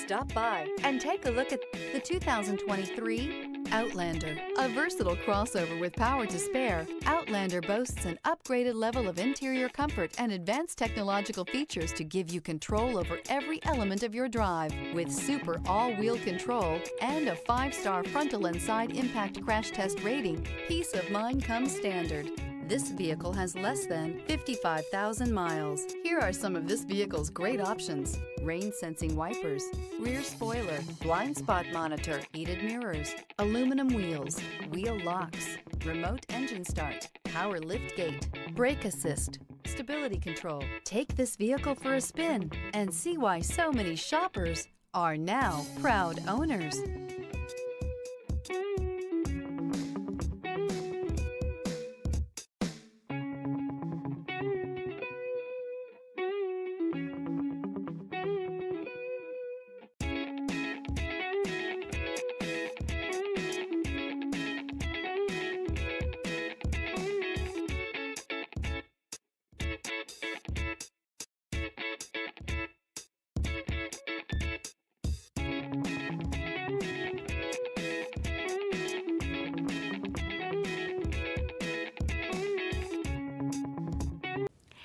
Stop by and take a look at the 2023 Outlander. A versatile crossover with power to spare, Outlander boasts an upgraded level of interior comfort and advanced technological features to give you control over every element of your drive. With super all-wheel control and a five-star frontal and side impact crash test rating, peace of mind comes standard. This vehicle has less than 55,000 miles. Here are some of this vehicle's great options. Rain sensing wipers, rear spoiler, blind spot monitor, heated mirrors, aluminum wheels, wheel locks, remote engine start, power lift gate, brake assist, stability control. Take this vehicle for a spin and see why so many shoppers are now proud owners.